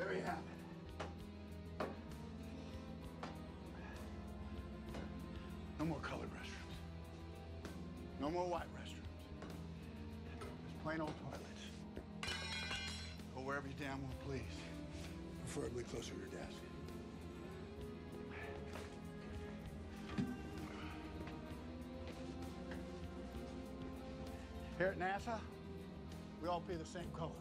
There you have it. No more colored restrooms. No more white restrooms. Just plain old toilets. Go wherever you damn well please. Preferably closer to your desk. Here at NASA, we all pee the same color.